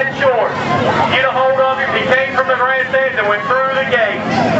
Short, Get a hold of him. He came from the grandstands and went through the gate.